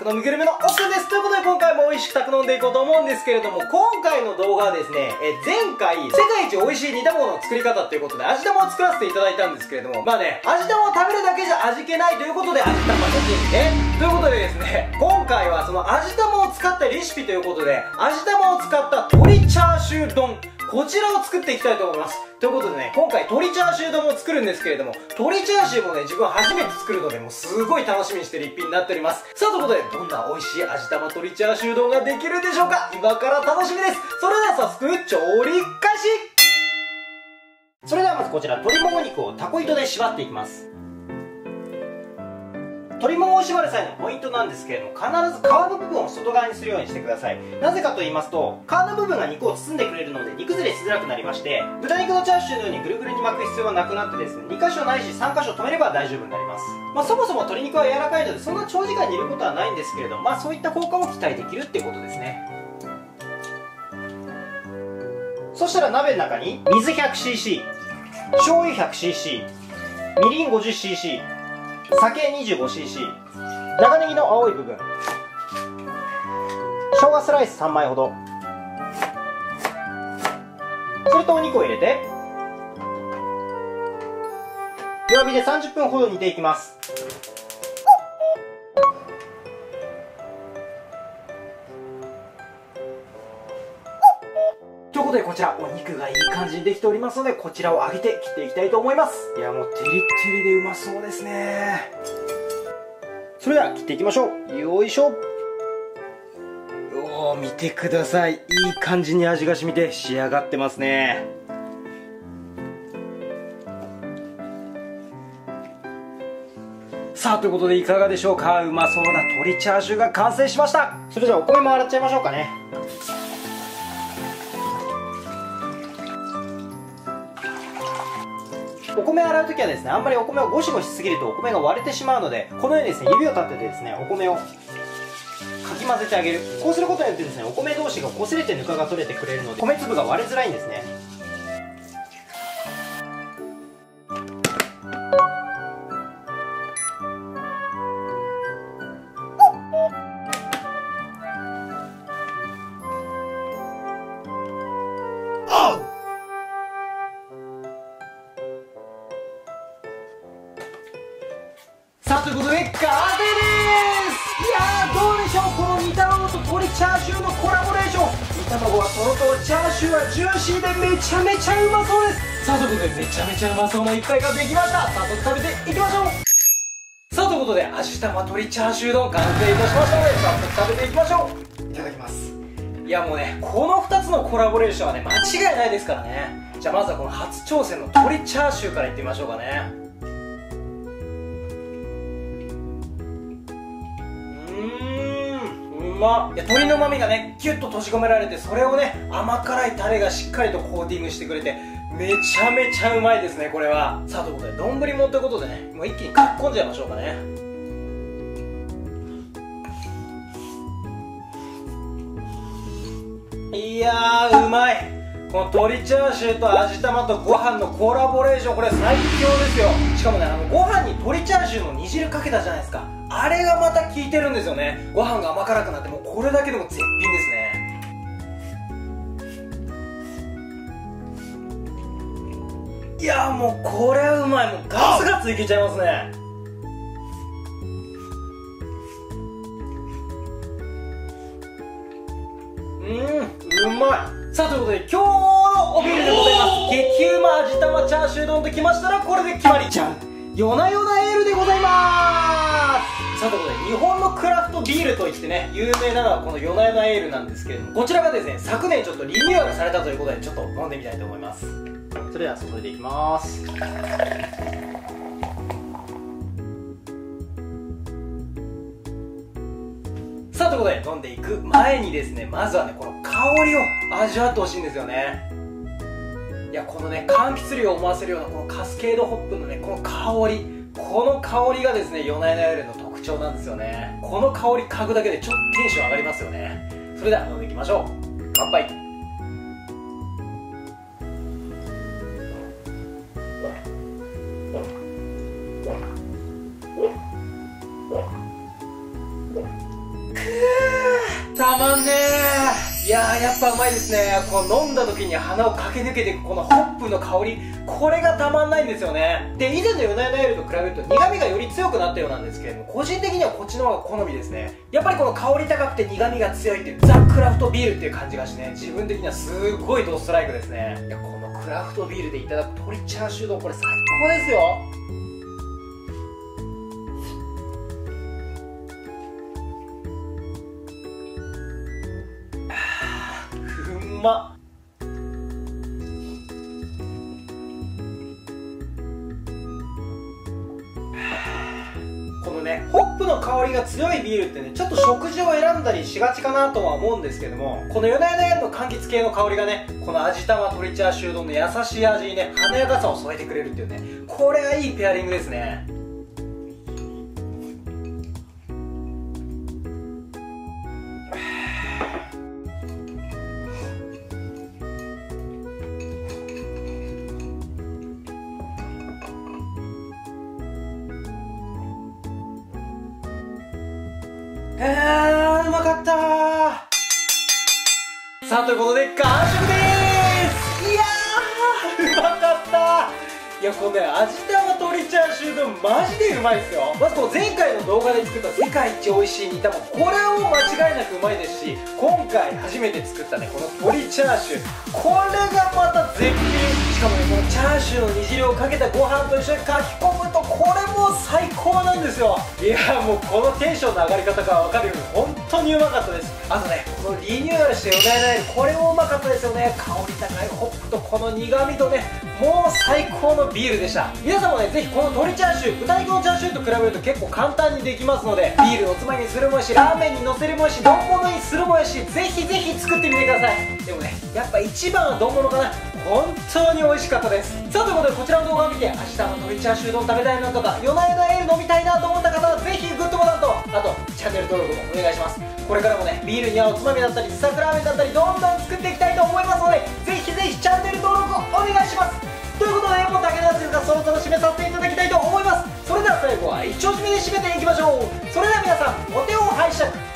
宅飲みグルメの奥です。ということで今回も美味しく宅飲んでいこうと思うんですけれども今回の動画はですねえ前回世界一美味しい煮卵の作り方ということで味玉を作らせていただいたんですけれどもまあね味玉を食べるだけじゃ味気ないということで味玉の日ね。ということでですね今回はその味玉を使ったレシピということで味玉を使った鶏チャーシュー丼。こちらを作っていきたいと思います。ということでね今回鶏チャーシュー丼を作るんですけれども鶏チャーシューもね自分初めて作るのでもうすごい楽しみにしてる一品になっております。さあということでどんな美味しい味玉鶏チャーシュー丼ができるでしょうか？今から楽しみです。それでは早速調理開始。それではまずこちら鶏もも肉をタコ糸で縛っていきます。鶏ももを縛る際のポイントなんですけれども必ず皮の部分を外側にするようにしてください。なぜかと言いますと皮の部分が肉を包んでくれるので煮崩れしづらくなりまして豚肉のチャーシューのようにぐるぐるに巻く必要はなくなってですね2箇所ないし3箇所止めれば大丈夫になります。まあ、そもそも鶏肉は柔らかいのでそんな長時間煮ることはないんですけれどまあそういった効果を期待できるってことですね。そしたら鍋の中に水 100cc 醤油 100cc みりん 50cc 酒 25cc 長ネギの青い部分。生姜スライス3枚ほど。それとお肉を入れて。弱火で30分ほど煮ていきます。ことでこちらお肉がいい感じにできておりますのでこちらを揚げて切っていきたいと思います。いやもうテリッテリでうまそうですね。それでは切っていきましょう。よいしょ。おー見てください。いい感じに味が染みて仕上がってますね。さあということでいかがでしょうか。うまそうな鶏チャーシューが完成しました。それじゃあお米も洗っちゃいましょうかねお米洗う時はですねあんまりお米をゴシゴシしすぎるとお米が割れてしまうのでこのようにですね指を立ててですねお米をかき混ぜてあげる。こうすることによってですねお米同士が擦れてぬかが取れてくれるので米粒が割れづらいんですね。さあということで完成ですいやどうでしょう。この煮卵と鶏チャーシューのコラボレーション。煮卵はとろとろチャーシューはジューシーでめちゃめちゃうまそうです。さあということでめちゃめちゃうまそうな一杯ができました。早速食べていきましょう。さあということで味玉鶏チャーシュー丼完成いたしましたので早速食べていきましょう。いただきます。いやもうねこの2つのコラボレーションはね間違いないですからね。じゃあまずはこの初挑戦の鶏チャーシューからいってみましょうかね。まっいや鶏の旨味がねギュッと閉じ込められてそれをね甘辛いタレがしっかりとコーティングしてくれてめちゃめちゃうまいですねこれは。さあということで丼もということでねもう一気にかっこんじゃいましょうかね。いやうまい。この鶏チャーシューと味玉とご飯のコラボレーションこれ最強ですよ。しかもねあのご飯に鶏チャーシューの煮汁かけたじゃないですか。あれがまた効いてるんですよね。ご飯が甘辛くなってもうこれだけでも絶品ですね。いやもうこれはうまい。もうガツガツいけちゃいますね。うんうまい。さあということで今日のおビールでございます。激うま味玉チャーシュー丼ときましたらこれで決まり。じゃん。夜な夜なエールでございますさあということで日本のクラフトビールといってね有名なのはこの夜な夜なエールなんですけれどもこちらがですね昨年ちょっとリニューアルされたということでちょっと飲んでみたいと思います。それでは注いでいきます。さあということで飲んでいく前にですねまずはねこの香りを味わってほしいんですよね。いやこのね柑橘類を思わせるようなこのカスケードホップのねこの香りこの香りがですね夜な夜なエールの徴なんですよね。この香り嗅ぐだけでちょっとテンション上がりますよね。それでは飲んでいきましょう。乾杯。うたまんねー。ややっぱうまいですね。この飲んだ時に鼻を駆け抜けていくこのホップの香り。これがたまんないんですよね。で以前のヨナヨナエールと比べると苦味がより強くなったようなんですけれども個人的にはこっちの方が好みですね。やっぱりこの香り高くて苦味が強いっていうザ・クラフトビールっていう感じがしてね自分的にはすごいドストライクですね。いやこのクラフトビールでいただく鶏チャーシュー丼これ最高ですよ。ま。っ このねホップの香りが強いビールってねちょっと食事を選んだりしがちかなとは思うんですけどもこのヨナヨナヤの柑橘系の香りがねこの味玉鶏チャーシュー丼の優しい味にね華やかさを添えてくれるっていうねこれがいいペアリングですね。えー、うまかった。さあ、ということで、完食です。いやー、うまかった。いや、このね、味玉鶏チャーシュー丼、マジでうまいですよ。まずこの前回の動画で作った世界一美味しい煮卵、これは間違いなくうまいですし、今回初めて作ったね、この鶏チャーシュー、これがまた絶品。しかもね、このチャーシューの煮汁をかけたご飯と一緒にかき込むと、これも最高なんですよ。いやもうこのテンションの上がり方がわかるように、本当にうまかったです。あとね、このリニューアルしてよだれないこれもうまかったですよね。香り高いホップとこの苦味とね、もう最高のビールでした皆さんもねぜひこの鶏チャーシュー豚肉のチャーシューと比べると結構簡単にできますのでビールのつまみにするもよしラーメンにのせるもよし丼物にするもよしぜひぜひ作ってみてくださいでもねやっぱ一番は丼物かな本当に美味しかったです。さあということでこちらの動画を見て明日の鶏チャーシュー丼食べたいなとか夜な夜なエール飲みたいなと思った方はぜひグッドボタンとあとチャンネル登録もお願いします。これからもねビールに合うつまみだったり自作ラーメンだったりどんどん作っていきたいと思いますのでぜひぜひチャンネル登録をお願いします。ということでもう竹田剛がそろそろ締めさせていただきたいと思います。それでは最後は一丁締めで締めていきましょう。それでは皆さんお手を拝借。